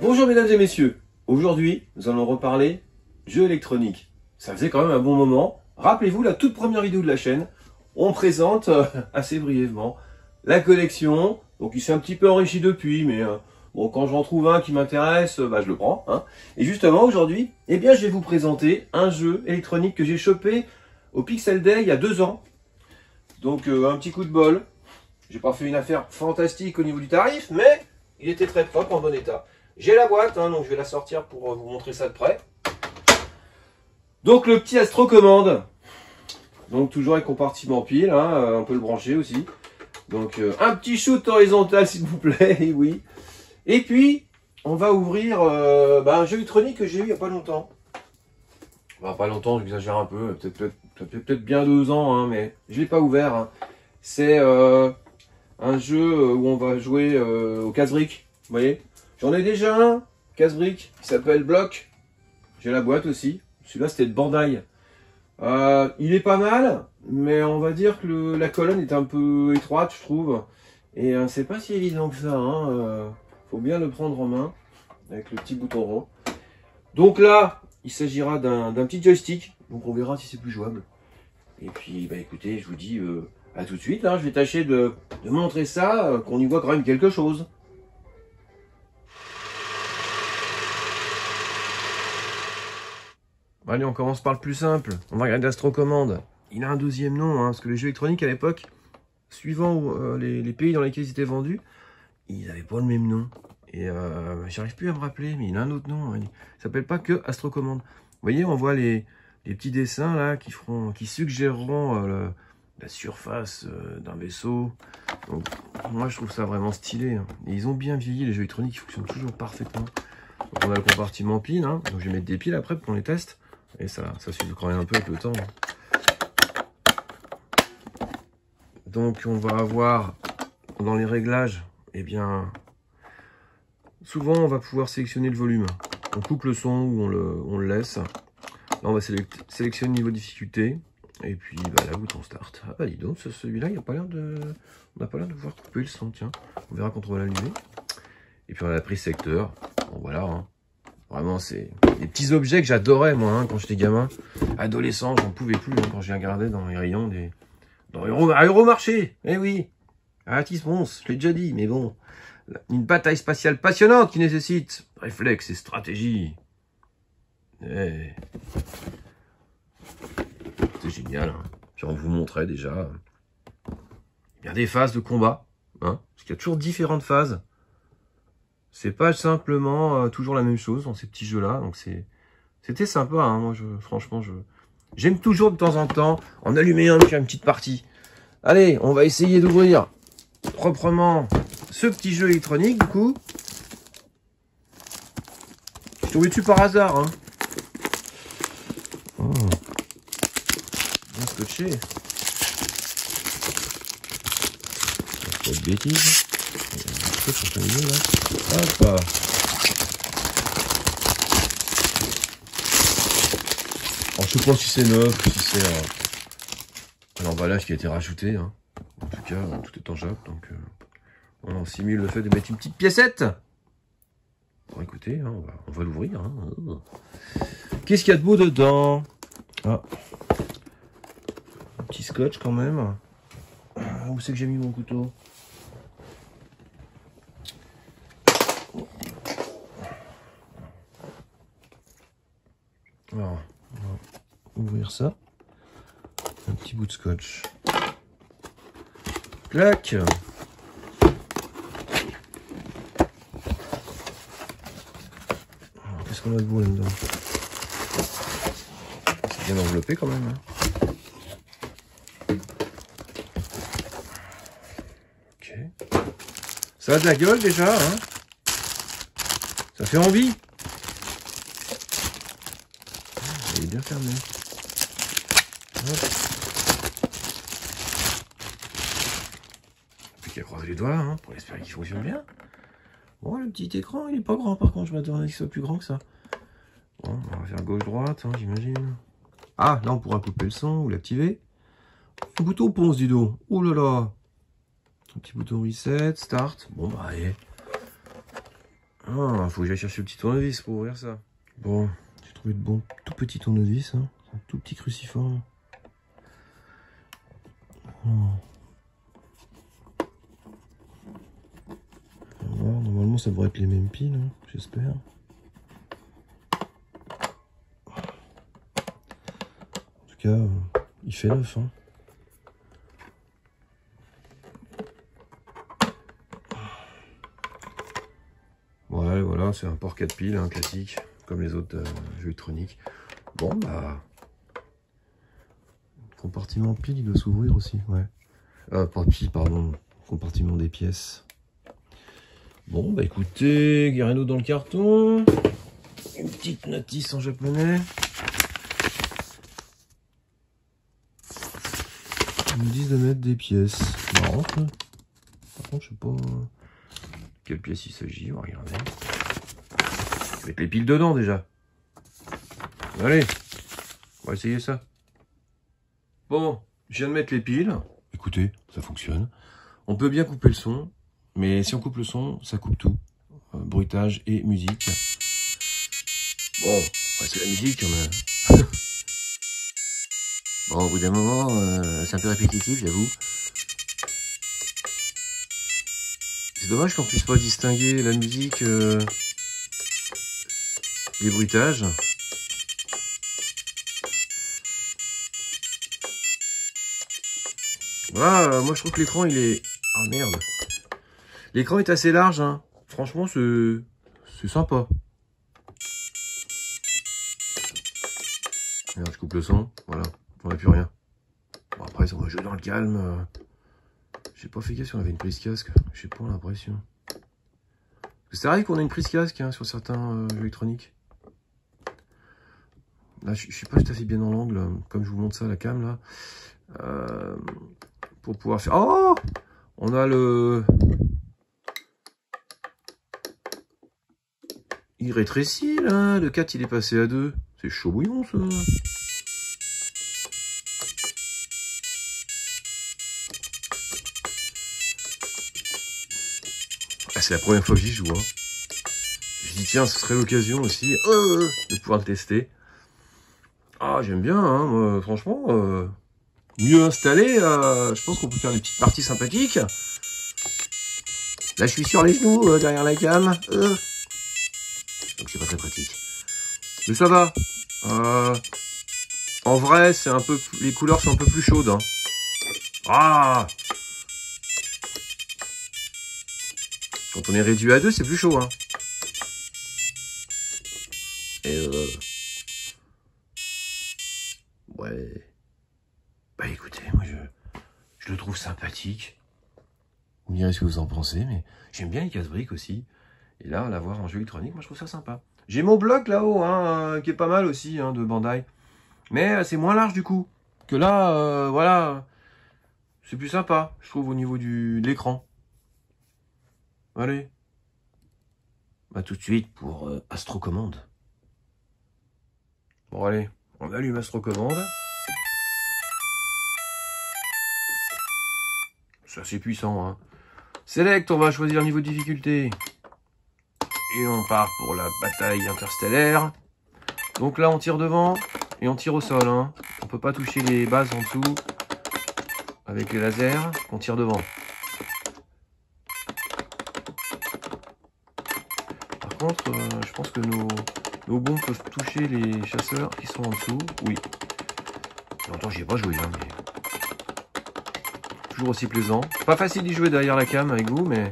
Bonjour mesdames et messieurs, aujourd'hui nous allons reparler jeux électroniques. Ça faisait quand même un bon moment. Rappelez-vous la toute première vidéo de la chaîne, on présente euh, assez brièvement la collection. Donc il s'est un petit peu enrichi depuis, mais euh, bon quand j'en trouve un qui m'intéresse, euh, bah, je le prends. Hein. Et justement aujourd'hui, eh bien je vais vous présenter un jeu électronique que j'ai chopé au Pixel Day il y a deux ans. Donc un petit coup de bol. J'ai pas fait une affaire fantastique au niveau du tarif, mais il était très propre, en bon état. J'ai la boîte, hein, donc je vais la sortir pour vous montrer ça de près. Donc le petit Astro Commande. Donc toujours avec compartiment pile, hein, euh, on peut le brancher aussi. Donc euh, un petit shoot horizontal s'il vous plaît, oui. Et puis on va ouvrir euh, bah, un jeu électronique que j'ai eu il n'y a pas longtemps. Bah, pas longtemps, j'exagère un peu, peut-être peut, bien deux ans, hein, mais je l'ai pas ouvert. Hein. C'est un jeu où on va jouer au casse-briques, vous voyez J'en ai déjà un, casse-briques, qui s'appelle Block. J'ai la boîte aussi. Celui-là, c'était de Bandai. Euh, il est pas mal, mais on va dire que la colonne est un peu étroite, je trouve. Et euh, c'est pas si évident que ça. Hein. Euh, faut bien le prendre en main, avec le petit bouton rond. Donc là, il s'agira d'un petit joystick. Donc on verra si c'est plus jouable. Et puis, bah écoutez, je vous dis à tout de suite. Hein. Je vais tâcher de, montrer ça, qu'on y voit quand même quelque chose. Allez, on commence par le plus simple. On va regarder Astrocommande. Il a un deuxième nom, hein, parce que les jeux électroniques à l'époque, suivant euh, les, pays dans lesquels ils étaient vendus, ils n'avaient pas le même nom. Et euh, j'arrive plus à me rappeler, mais il a un autre nom. Hein. Il s'appelle pas que Astrocommande. Vous voyez, on voit les, petits dessins là qui feront, qui suggéreront euh, la surface d'un vaisseau. Moi, je trouve ça vraiment stylé. Hein. Ils ont bien vieilli, les jeux électroniques, ils fonctionnent toujours parfaitement. On a le compartiment pile, hein. donc je vais mettre des piles après pour les teste. Et ça, ça suffit quand même un peu avec le temps. Donc on va avoir dans les réglages, eh bien, souvent on va pouvoir sélectionner le volume. On coupe le son ou on le, on le laisse. Là on va sélectionner le niveau de difficulté. Et puis bah, là bouton start. Ah bah dis donc, celui-là, il n'a pas l'air de. On n'a pas l'air de pouvoir couper le son, tiens. On verra quand on va l'allumer. Et puis on a la prise secteur. Bon voilà, hein. Vraiment, c'est des petits objets que j'adorais, moi, hein, quand j'étais gamin. Adolescent, j'en pouvais plus hein, quand j'ai regardé dans les rayons des... Dans Euromarché Eh oui Atis Mons, je l'ai déjà dit, mais bon. Une bataille spatiale passionnante qui nécessite réflexe et stratégie. Eh. Génial. Hein. On vous montrait déjà. Il y a des phases de combat. Hein, parce qu'il y a toujours différentes phases. C'est pas simplement euh, toujours la même chose dans ces petits jeux-là. Donc c'est, c'était sympa. Hein, moi, franchement, je, j'aime toujours de temps en temps en allumer un, une petite partie. Allez, on va essayer d'ouvrir proprement ce petit jeu électronique, du coup. Je suis tombé dessus par hasard. Hein. Oh. Scotché. Pas de si c'est neuf si c'est euh, un emballage qui a été rajouté. Hein. En tout cas, tout est en Jap, donc euh, on simule le fait de mettre une petite piécette. Bon, écoutez, hein, on va, l'ouvrir. Hein. Qu'est-ce qu'il y a de beau dedans? Ah. Petit scotch quand même. Ah, où c'est que j'ai mis mon couteau Alors, on va ouvrir ça. Un petit bout de scotch. Clac Qu'est-ce qu'on a de beau là-dedans? C'est bien enveloppé quand même. Hein. Ça a de la gueule déjà. Hein ça fait envie. bien fermé. Plus qu'à croiser les doigts hein, pour espérer qu'il fonctionne bien. Bon, le petit écran, il est pas grand par contre, je m'attendais qu'il soit plus grand que ça. Bon, on va faire gauche-droite, hein, j'imagine. Ah, là on pourra couper le son ou l'activer. Bouton ponce, dis donc. Oh là là Petit bouton reset, start. Bon, bah, allez. Ah, faut que j'aille chercher le petit tournevis pour ouvrir ça. Bon, j'ai trouvé de bon tout petit tournevis, hein. un tout petit cruciforme. Oh. normalement, ça devrait être les mêmes piles, hein, j'espère. En tout cas, euh, il fait neuf. Hein. Voilà, c'est un port 4 piles, classique, comme les autres euh, jeux électroniques. Bon, bah... Compartiment pile, il doit s'ouvrir aussi, ouais. Euh, pas pile, pardon. Compartiment des pièces. Bon, bah écoutez, Guerrero dans le carton. Une petite notice en japonais. Ils me disent de mettre des pièces. Marrant, Par contre, je sais pas quelle pièce il s'agit. On va regarder. Les piles dedans déjà. Allez, on va essayer ça. Bon, je viens de mettre les piles. Écoutez, ça fonctionne. On peut bien couper le son. Mais si on coupe le son, ça coupe tout. Euh, bruitage et musique. Bon, c'est la musique quand même. bon, au bout d'un moment, euh, c'est un peu répétitif, j'avoue. C'est dommage qu'on puisse pas distinguer la musique euh, des bruitages. Voilà, moi je trouve que l'écran il est... Ah merde L'écran est assez large, hein. Franchement, c'est sympa. Regarde, je coupe le son. Voilà, on n'a plus rien. Bon, après, on va jouer dans le calme. J'ai pas fait gaffe si on avait une prise casque. J'ai pas l'impression. C'est vrai qu'on a une prise casque hein, sur certains euh, électroniques. Là, je, suis pas tout à fait bien dans l'angle, comme je vous montre ça à la cam, là. Euh, pour pouvoir faire... Oh On a le... Il rétrécit, là. Le 4, il est passé à 2. C'est chaud bouillon, ça. Ah, c'est la première fois que j'y joue. Hein. Je dis, tiens, ce serait l'occasion aussi euh, de pouvoir le tester. Ah, j'aime bien, hein, franchement. Euh, mieux installé, euh, je pense qu'on peut faire des petites parties sympathiques. Là, je suis sur les genoux, derrière la cam donc c'est pas très pratique. Mais ça va. Euh, en vrai, c'est un peu, les couleurs sont un peu plus chaudes. Hein. Ah Quand on est réduit à deux, c'est plus chaud. Hein. Et euh... Ouais. Bah écoutez, moi je, je le trouve Vous me direz ce que vous en pensez, mais j'aime bien les casse-briques aussi. Et là, l'avoir en jeu électronique, moi je trouve ça sympa. J'ai mon bloc là-haut, hein, euh, qui est pas mal aussi, hein, de Bandai. Mais euh, c'est moins large du coup. Que là, euh, voilà, c'est plus sympa, je trouve, au niveau de l'écran. Allez. Bah tout de suite pour Astro Commande. Bon allez, on allume Astro C'est assez puissant, hein. Select, on va choisir niveau de difficulté. Et on part pour la bataille interstellaire. Donc là, on tire devant et on tire au sol. Hein. On peut pas toucher les bases en dessous avec les lasers. On tire devant. Par contre, euh, je pense que nos, nos bombes peuvent toucher les chasseurs qui sont en dessous. Oui. Longtemps, j'y ai pas joué, hein, mais... Toujours aussi plaisant. Pas facile d'y jouer derrière la cam avec vous, mais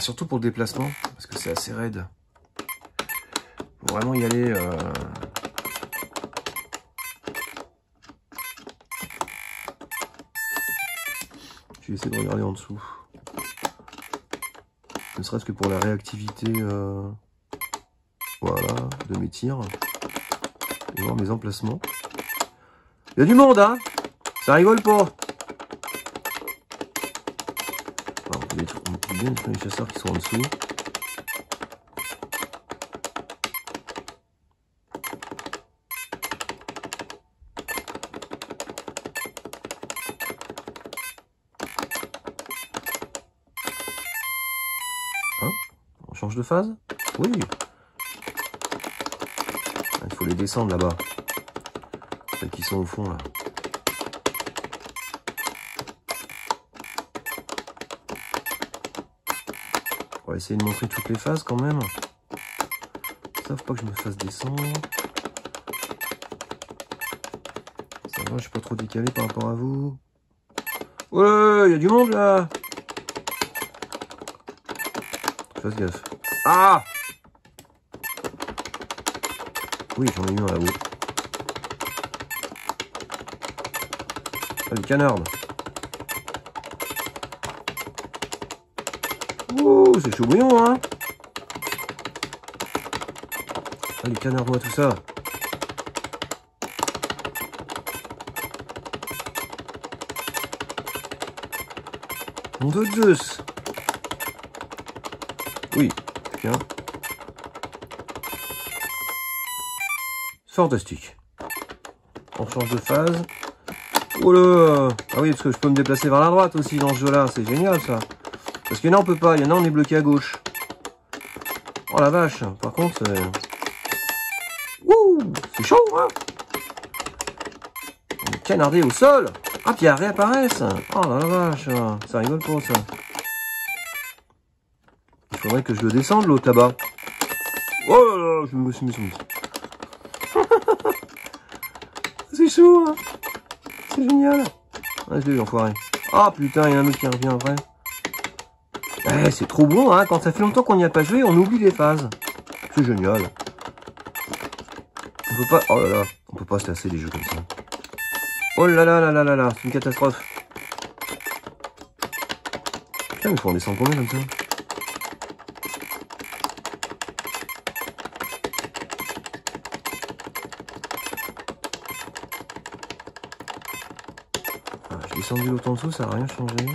surtout pour le déplacement, parce que c'est assez raide. Faut vraiment y aller... Euh... Je vais essayer de regarder en dessous. Ne serait-ce que pour la réactivité euh... voilà, de mes tirs. Voir mes emplacements. Il y a du monde, hein? Ça rigole pas bien les chasseurs qui sont en dessous. Hein? On change de phase? Oui ah, Il faut les descendre là-bas. Celles qui sont au fond là. On va essayer de montrer toutes les phases quand même. Ça, faut pas que je me fasse descendre. Ça va, je suis pas trop décalé par rapport à vous. Ouais, il y a du monde là Fais gaffe. Ah Oui, j'en ai eu un là-haut. Ah, les canards. Ouh, c'est chaud bouillon, hein Ah, les canards, moi, tout ça. Mon de Zeus Oui, tiens. Fantastique. On change de phase. Oh là Ah oui, parce que je peux me déplacer vers la droite aussi dans ce jeu-là. C'est génial, ça. Parce qu'il y en a, on peut pas. Il y en a, on est bloqué à gauche. Oh la vache. Par contre, c'est... Ouh C'est chaud, hein On est canardé au sol ah, puis elles réapparaissent Oh la vache Ça rigole pas, ça. Il faudrait que je le descende, l'eau tabac. Oh là là, je me suis mis C'est chaud, hein C'est génial. Ah putain, il y a un autre qui revient après. Eh, c'est trop bon, hein Quand ça fait longtemps qu'on n'y a pas joué, on oublie les phases. C'est génial. On peut pas... Oh là là, on peut pas se lasser des jeux comme ça. Oh là là là là là là, c'est une catastrophe. Putain, mais faut en descendre combien comme ça? Ah, J'ai descendu l'autre en dessous, ça n'a rien changé.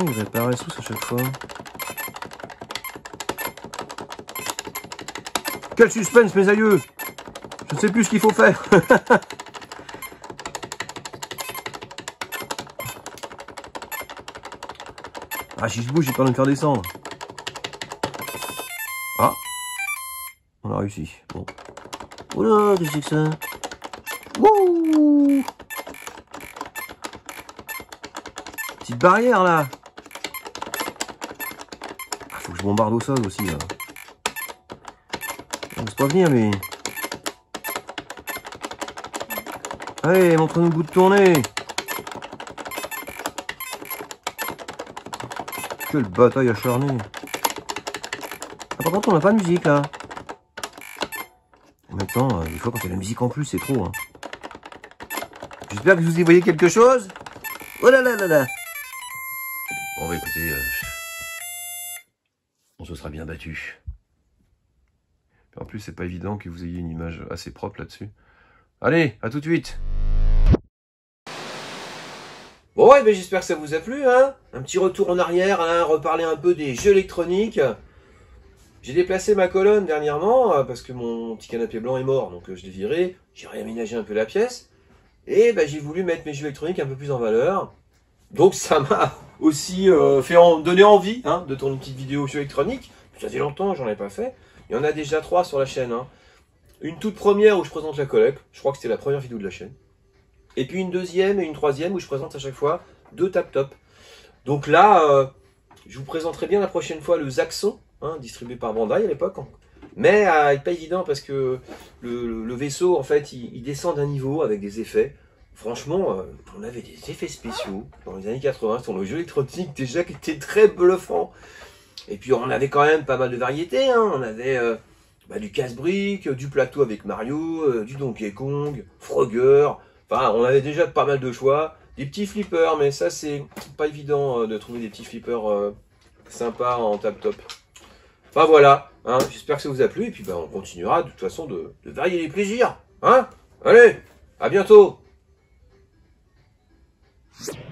Façon, il réparait sous à chaque fois. Quel suspense, mes aïeux Je ne sais plus ce qu'il faut faire. ah, si je bouge, j'ai pas de faire descendre. Ah On a réussi. Bon. Oula, qu'est-ce que c'est que ça? Wouh Petite barrière, là bombarde au sol aussi, là pas venir lui. Allez, montre-nous le bout de tournée. Quelle bataille acharnée. Ah, par contre, on n'a pas de musique là. maintenant, euh, des fois quand il y a la musique en plus, c'est trop. Hein. J'espère que vous y voyez quelque chose. Oh là là là là. Bon, bah écoutez, euh, on se sera bien battu. En plus, c'est pas évident que vous ayez une image assez propre là-dessus. Allez, à tout de suite Bon ouais, ben j'espère que ça vous a plu, hein Un petit retour en arrière, hein, reparler un peu des jeux électroniques. J'ai déplacé ma colonne dernièrement, euh, parce que mon petit canapé blanc est mort, donc euh, je l'ai viré. J'ai réaménagé un peu la pièce. Et ben, j'ai voulu mettre mes jeux électroniques un peu plus en valeur. Donc ça m'a aussi euh, fait donner envie hein, de tourner une petite vidéo jeux électroniques. Ça fait longtemps, j'en ai pas fait. Il y en a déjà trois sur la chaîne. Hein. Une toute première où je présente la collecte. Je crois que c'était la première vidéo de la chaîne. Et puis une deuxième et une troisième où je présente à chaque fois deux tap top. Donc là, euh, je vous présenterai bien la prochaine fois le Zaxxon, hein, distribué par Bandai à l'époque. Mais euh, pas évident parce que le, vaisseau, en fait, il, descend d'un niveau avec des effets. Franchement, euh, on avait des effets spéciaux dans les années 80 sur le jeu électronique déjà qui était très bluffant. Et puis on avait quand même pas mal de variétés. Hein. On avait euh, bah, du casse-brique, du plateau avec Mario, euh, du Donkey Kong, Frogger. Enfin, on avait déjà pas mal de choix. Des petits flippers, mais ça c'est pas évident de trouver des petits flippers sympas en tap top. Enfin voilà, hein. j'espère que ça vous a plu. Et puis bah, on continuera de toute façon de, de varier les plaisirs. Hein Allez, à bientôt you